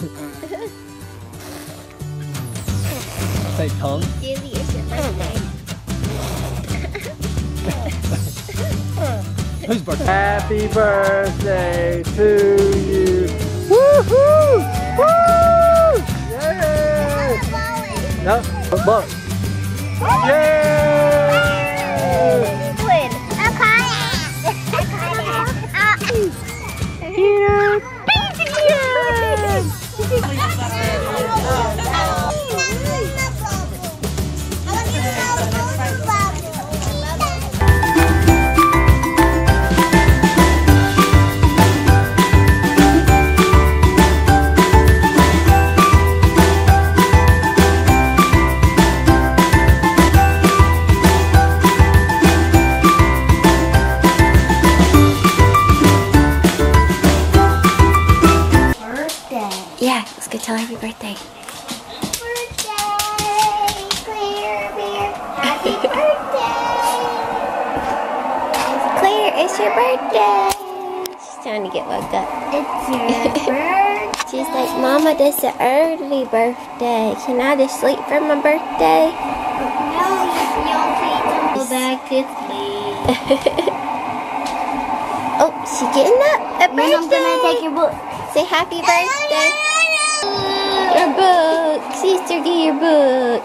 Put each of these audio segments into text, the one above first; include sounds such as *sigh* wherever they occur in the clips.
Say tongue. Your birthday. Whose birthday? Happy birthday to you. Woohoo! Woo! Yay! No, look. Yay! Birthday. Just sleep for my birthday? No, you can't go back to sleep. Oh, she getting up. A Then I'm gonna take your book. Say happy birthday. Your book. Sister, get your book.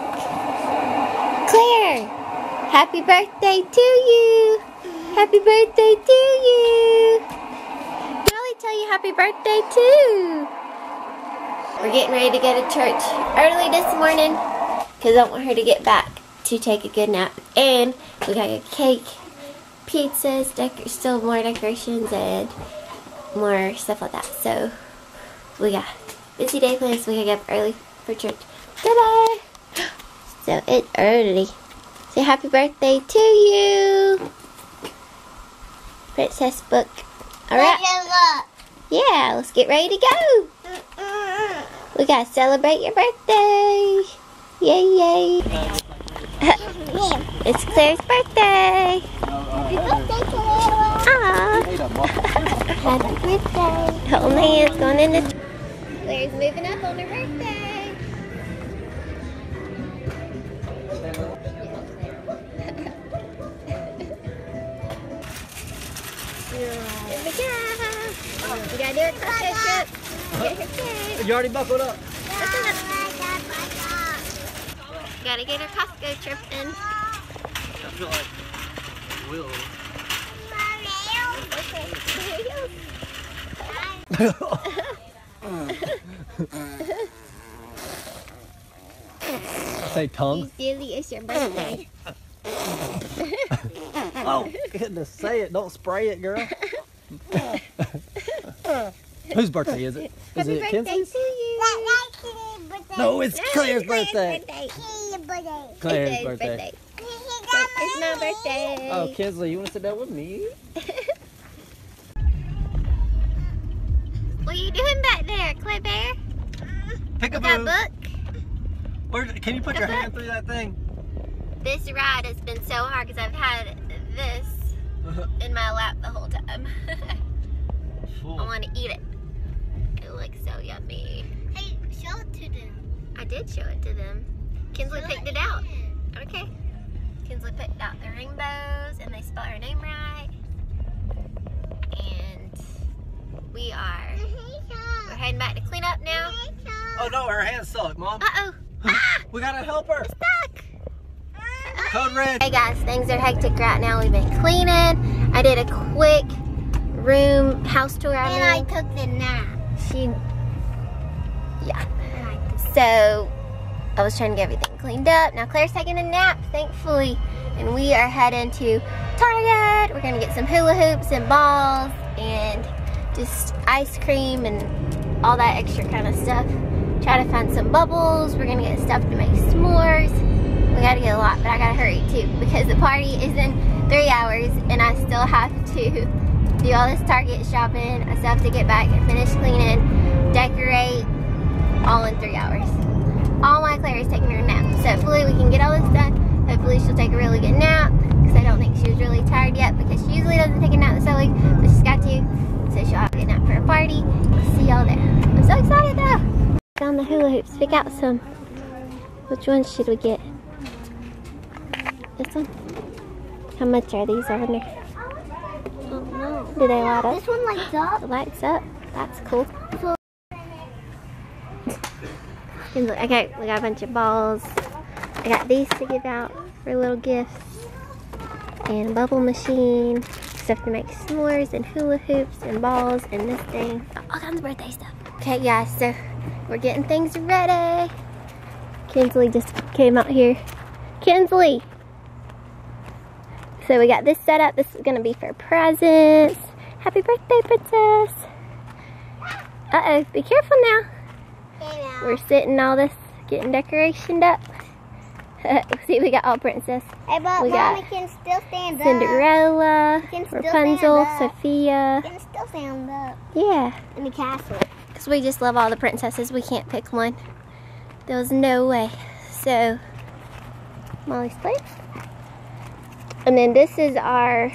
Klaire, happy birthday to you. Happy birthday to you. Dolly tell you happy birthday too. We're getting ready to go to church early this morning because I want her to get back to take a good nap. And we got a cake, pizzas, decor- still more decorations, and more stuff like that. So we got busy day plans. We gotta get up early for church. Ta-da! *gasps* So it's early. Say happy birthday to you, Princess Book. All right. Yeah, let's get ready to go. Mm. We gotta celebrate your birthday. Yay, yay. *laughs* it's Klaire's birthday. Aw. *laughs* Happy birthday. Holding hands going in the. Klaire's moving up on her birthday. *laughs* Here we go. Oh, we gotta do a Costco trip. Get her cake. You already buckled up. Gotta get her Costco trip in. I feel like Will. Say tongue. It's your birthday. *laughs* Oh, goodness, say it. Don't spray it, girl. *laughs* *laughs* Whose birthday is it? Is Happy it birthday Kenzie's? to you. No, it's Klaire's birthday. birthday. Klaire's It's birthday. It's my birthday. Oh, Kinsley, you want to sit down with me? *laughs* What are you doing back there, Clay Bear? Pick With that book? Where, can you put your hand through that thing? This ride has been so hard because I've had this *laughs* in my lap the whole time. *laughs* I want to eat it. It looks so yummy. Hey, show it to them. I did show it to them. Kinsley Show picked it out. Okay. Kinsley picked out the rainbows and they spelled her name right. And we are we're heading back to clean up now. Oh no, her hand's stuck, Mom. Uh oh. We gotta help her. Stuck. Code red. Hey guys, things are hectic right now. We've been cleaning. I did a quick room house tour. I And I mean, took the nap. She, yeah. I So I was trying to get everything cleaned up. Now Klaire's taking a nap, thankfully, and we are heading to Target. We're gonna get some hula hoops and balls and just ice cream and all that extra kind of stuff. Try to find some bubbles. We're gonna get stuff to make s'mores. We gotta get a lot, but I gotta hurry too because the party is in three hours and I still have to do all this Target shopping. I still have to get back and finish cleaning, decorate, all in three hours. All my Klaire is taking her nap. So hopefully we can get all this done. Hopefully she'll take a really good nap because I don't think she was really tired yet because she usually doesn't take a nap this early, but she's got to. So she'll have a good nap for a party. See y'all there. I'm so excited though. found the hula hoops. Pick out some. Which one should we get? This one? How much are these, I wonder? Do they light up? This one lights up. It lights up. That's cool. Look, okay, we got a bunch of balls. I got these to give out for little gifts. And a bubble machine. Stuff to make s'mores and hula hoops and balls and this thing. All kinds of birthday stuff. Okay, guys, so we're getting things ready. Kinsley just came out here. Kinsley! So we got this set up. This is gonna be for presents. Happy birthday, princess. Uh-oh, be careful now. We're sitting all this, getting decorationed up. *laughs* See, we got all princess. Hey, but We mommy got can still stand up. Cinderella, Rapunzel. Sophia. Can still stand up Yeah, in the castle. because we just love all the princesses. We can't pick one. There was no way. So, Molly's plate. And then this is our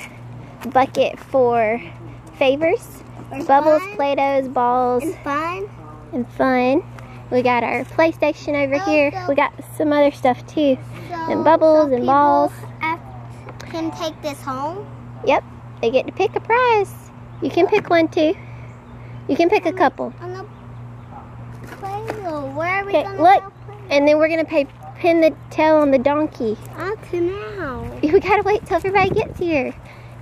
bucket for favors. For Bubbles, fun Play-Dohs, balls, And fun. and fun. We got our PlayStation over Oh, here. so- We got some other stuff too. So, And bubbles so and balls. Can take this home. Yep, they get to pick a prize. You can pick one too. You can pick a couple. On the Play-Doh. Where are we Okay, look. And then we're gonna pay pin the tail on the donkey. Up to now. We gotta wait till everybody gets here.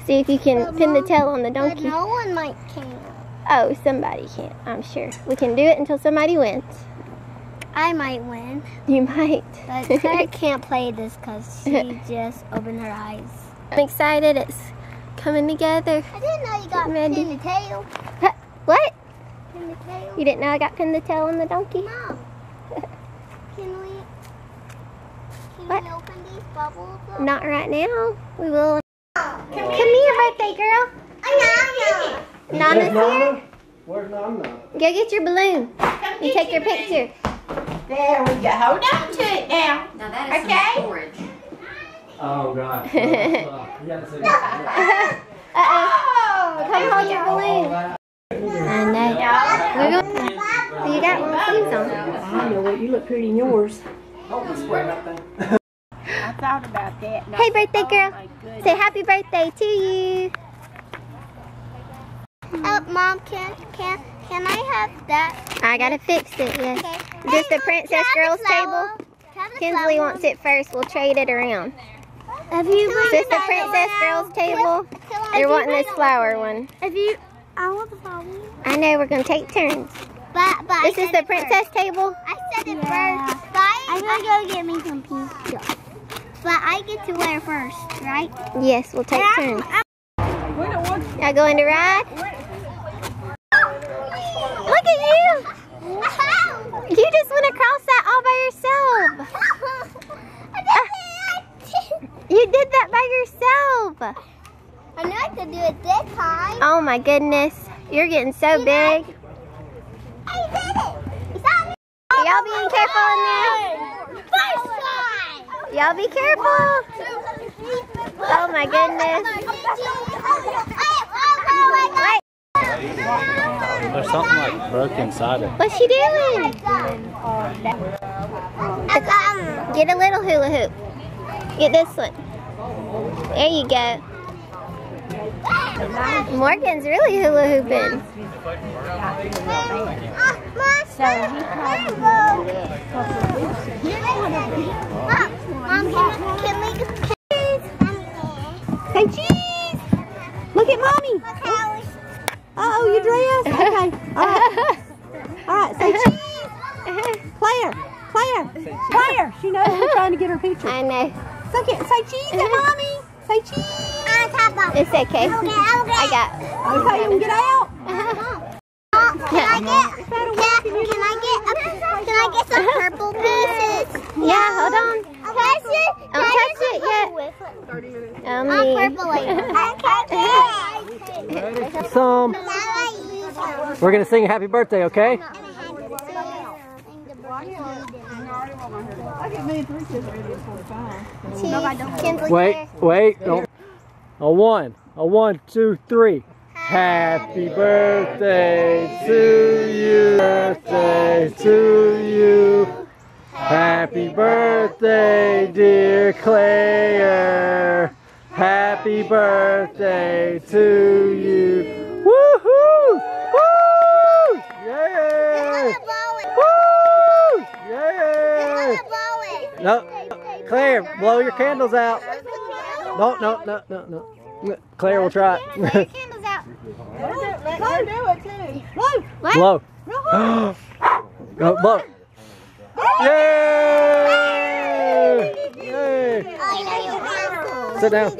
See if you can But pin the tail on the donkey. no one might can. Oh, somebody can't, I'm sure. We can do it until somebody wins. I might win. You might. But *laughs* Klaire can't play this because she *laughs* just opened her eyes. I'm excited. It's coming together. I didn't know you got Getting ready. pin the tail. What? Pin the tail. You didn't know I got pin the tail on the donkey? Mom, can *laughs* What? open these bubbles? Not right now. We will. Come here, birthday girl. Oh, I Nana's here. Where's Nana? Go get your balloon and take your picture. There we go. Hold on to it now. Now that is Okay. some storage. Oh, God. *laughs* Uh, you gotta see. *laughs* Uh-oh. Oh, Come hold your balloon. Uh, that. I know. We're going you got long sleeves on. I know what you look pretty in yours. Oh, *laughs* the square that thing. I thought about that. and I Hey, birthday thought, girl. oh. Say happy birthday to you. Oh, Mom, can can can I have that? I gotta fix it, yes. Okay. Is this the Mom, Princess can I have Girls the table? Can I have the Kinsley wants it first. We'll trade it around. Have you Is this the Princess Girls table? They're wanting this flower one. If you, I want the flower. one. I know, we're gonna take turns. But but This I is the princess First. table. I said it first. But I, I'm gonna go get me some pizza. But I get to wear first, right? Yes, we'll take turns. Y'all going to ride? Look at you! You just went across that all by yourself. Uh, you did that by yourself. I know I could do it this time. Oh my goodness. You're getting so big. I did it. are you all being careful in there? First time. Y'all be careful. Oh my goodness. There's something like broke inside it. what's she doing? Get a little hula hoop. Get this one. There you go. Morgan's really hula hooping. So he Mom, can, can we Say cheese. Look at mommy. Uh oh, you dressed. *laughs* Okay. All right. All right. Say cheese. Klaire. Klaire. Klaire. She knows we're trying to get her picture. *laughs* I know. Say, say cheese at *laughs* mommy. Say cheese. It's okay. I got. Okay, you can get out. Can I get? Can, can I get? A, can I get some purple pieces? Yeah, hold on. Touch it. Don't touch it yet. I'm Um, purple Some. We're gonna sing happy birthday, okay? Kinsley Wait, wait. Don't. A one. A one, two, three. Happy birthday to you. Birthday to you. Happy birthday, dear Klaire. Happy birthday to you. Woohoo! Woo! Yay! Woo! Yay! No, Klaire, blow your candles out. No, no, no, no, no. Klaire will try it. Candles out. Let her do it too. Blue. blow. Real blow. *gasps* Yay! Yay! Sit down.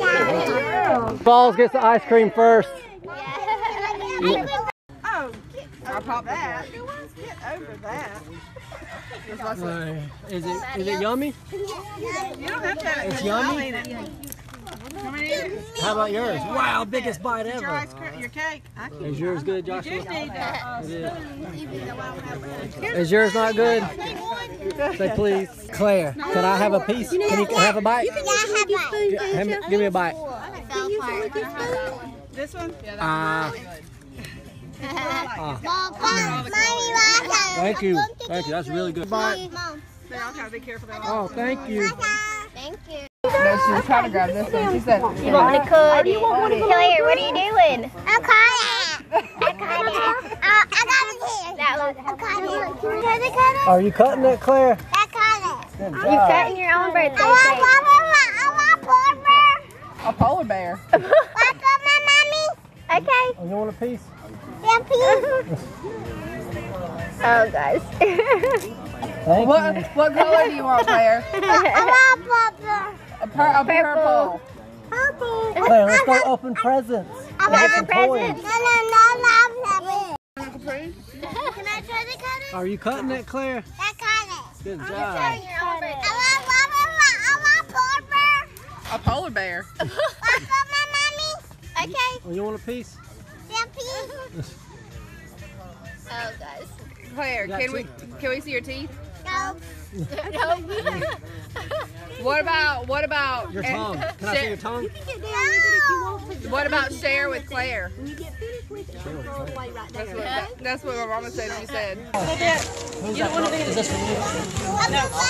Falls gets the ice cream first. Oh, I'll pop that. Get over that. Is it is it yummy? You don't have to have it. It's yummy? How about yours? Wow, biggest bite Your ever. ice cream, your cake. I can Is yours good, Joshua? just need that. It is. Is yours not good? Say please. Klaire, can I have a piece? Can you have a bite? G- have me- Give me a bite. This one? Ah, *laughs* thank you. Thank you. That's really good. Bite. Then I'll try to be careful. That Oh, thank you. Thank you. No, she was trying to grab this one. She said, You want me to cut it? Klaire, what are you doing? I caught it. I caught it. I got it here. That one. I caught it. Can you cut it? Are you cutting it, Klaire? I caught it. Good You job. cutting your own birthday I want, cake. I want, I want pork a polar bear. *laughs* Welcome, my mommy. Okay. Oh, you want a piece? Yeah, piece. *laughs* Oh, guys. Thank What you. what color do you want, Klaire? I want purple. A, pur- a purple. Purple. Klaire, let's go open presents. I Get want some presents. toys. No, no, no, no, no. Can I try to cut it? Are you cutting it, Klaire? I cut it. Good job. I want, I want, I want purple. A polar bear. *laughs* Welcome, my mommy. okay. Oh, you want a piece? Yeah, please. *laughs* Oh, guys. Klaire, Got can we can we see your teeth? No. no. *laughs* What about what about Your tongue. Can I see your share- tongue? What about share with Klaire? When you get finished with it, throw it away right That's there. what, that- that's what my mama said. She said. Who's that from? Is this from you?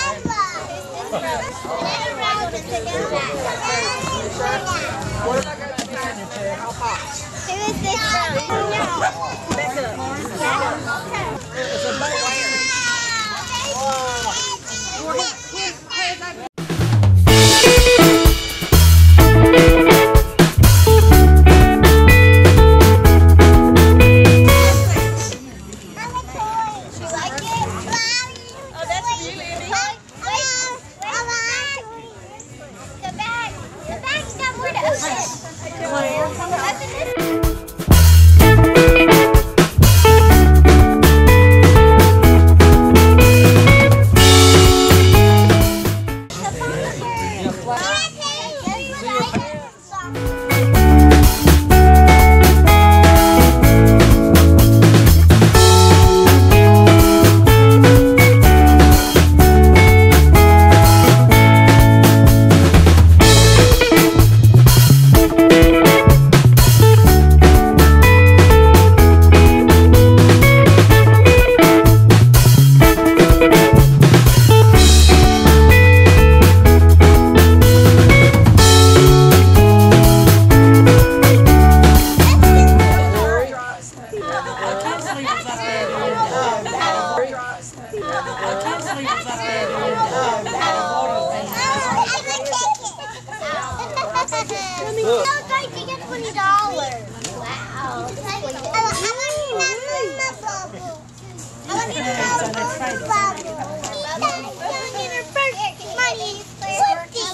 Oh,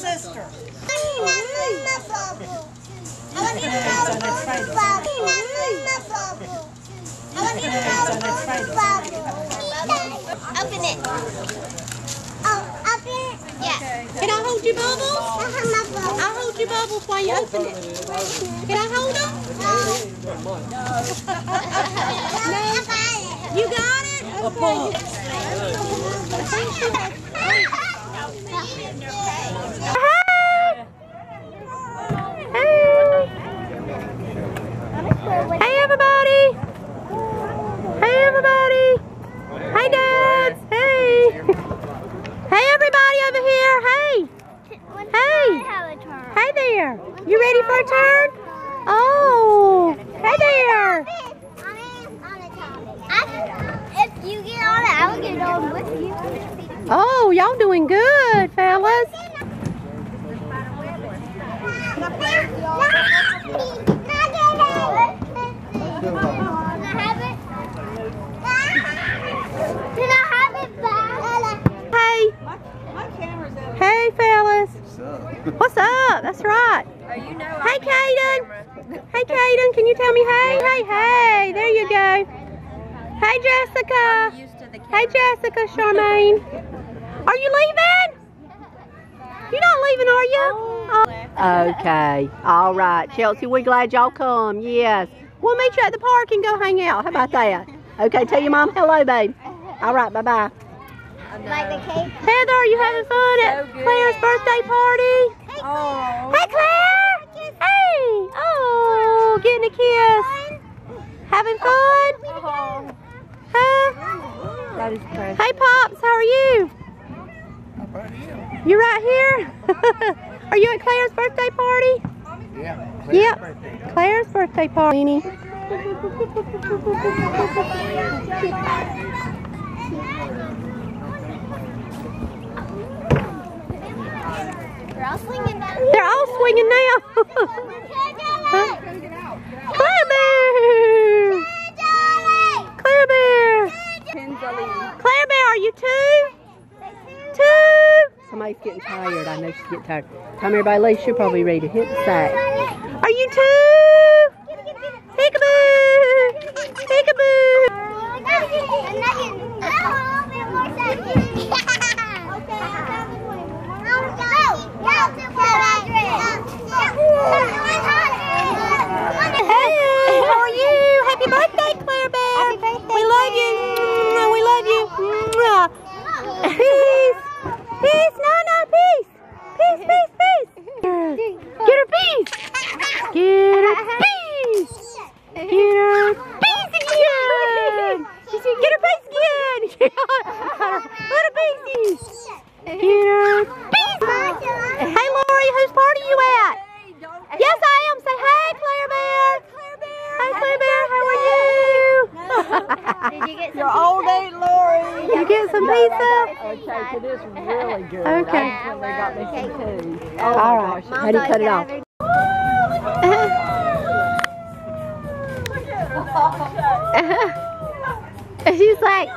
Sister. Open it. Oh, open it? Yeah. Can I hold your bubbles? I'll hold your bubbles while you open it. Can I hold them? No. You got it? Hey, I'll get on with you. Oh, y'all doing good, fellas. Hey. Hey, fellas. What's up? That's right. Hey, Kaden. Hey, Tell me hey? Hey, hey. There you go. Hey, Jessica. Hey, Jessica, Charmaine. Are you leaving? You're not leaving, are you? Oh. Okay. All right. Chelsea, we're glad y'all come. Yes. We'll meet you at the park and go hang out. How about that? Okay, tell your mom hello, babe. All right, bye-bye. Like the cake? Heather, are you having fun at Klaire's birthday party? Oh. Hey, Klaire! Hey! Oh, getting a kiss. Having fun? Huh? That is precious. Hey, Pops, how are you? You're right here? *laughs* are you at Klaire's birthday party? Yeah. Yep. Klaire's birthday party. *laughs* all swinging now. They're all swinging now. Klaire Bear! Klaire Bear! Klaire Bear, are you two? Two! Somebody's getting tired. I know she's getting tired. Time everybody leaves, she'll probably ready to hit the sack. Are you two? Peekaboo! Peekaboo! Hey, how are you? Happy birthday, Klaire Bear. Happy birthday, We love you. Mwah, We love you. Mwah. Peace. Peace. No, no, peace. Peace, peace, peace. Get her peace. Get her peace. Get her peace again. Get her peace again. What a peace. Get her peace. Hey, Lori, whose party you at? Yes, I am. Say hey, Klaire Bear. Hey, Klaire Bear, how are you? Did you get some Your old Aunt Lori. you get some pizza? Okay, so this is really good. Okay. I actually got me some too. Oh All my right. gosh. How do you cut it off? She's like,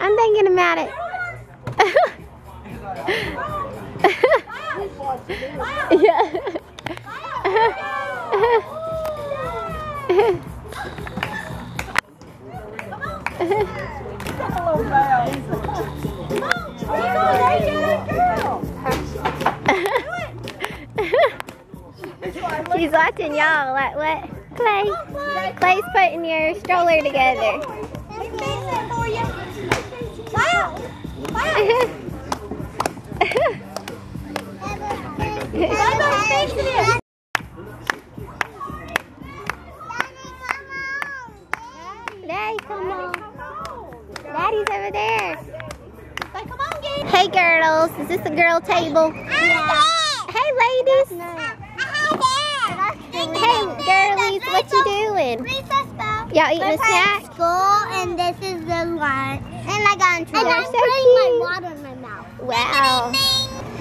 I'm thinking about it. yeah. *laughs* watching y'all. Like what? Clay. Clay's putting your stroller together. Daddy, come on. Daddy's over there. Hey, girls. Is this the girl table? Hey, ladies. Hey, girlies. What you doing? Recess bell. Y'all eating a snack? School, and this is the lunch. And I got into And they're I'm so putting my water in my mouth. Wow.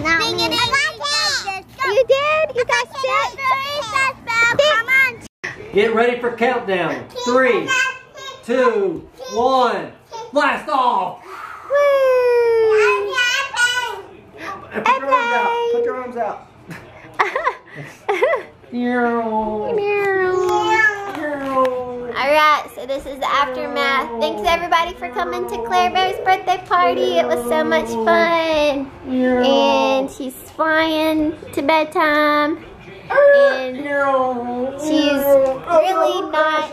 Now me. I got it. You did? You got sick? Recess bell. Come on. Get ready for countdown. Three, two, one. Blast off! Woo! Put your arms out. Put your arms out. *laughs* All right, so this is the aftermath. Thanks everybody for coming to Klaire Bear's birthday party. It was so much fun. And she's flying to bedtime. And she's really not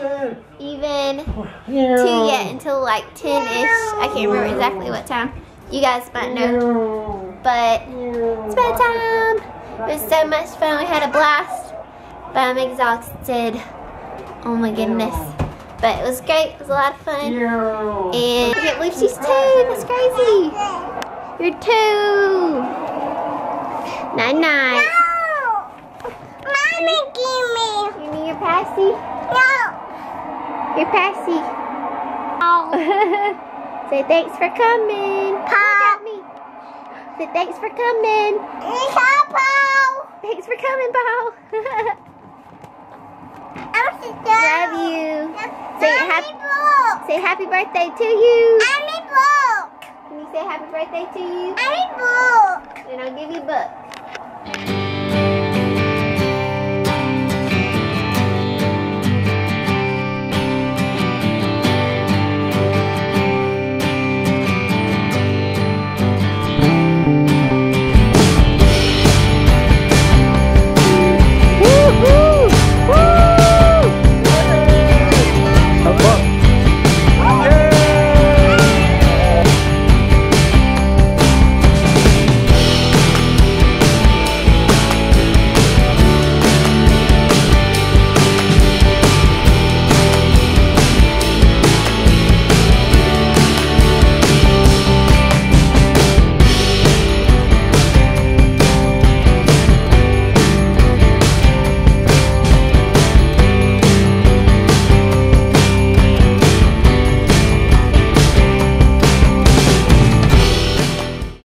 even two yet until like 10-ish. I can't remember exactly what time. You guys might know. But it's bedtime. It was so much fun. We had a blast. But I'm exhausted. Oh my goodness. But it was great. It was a lot of fun. And I can't believe she's two. That's crazy. You're two. Night night. Mommy, give me. You need your passy? No. Your passy. Oh. *laughs* Say thanks for coming. Paul. Look me. Say thanks for coming. Paul. Thanks for coming, Paul. *laughs* Love you. Say happy, say happy birthday to you. Can you say happy birthday to you? And I'll give you a book.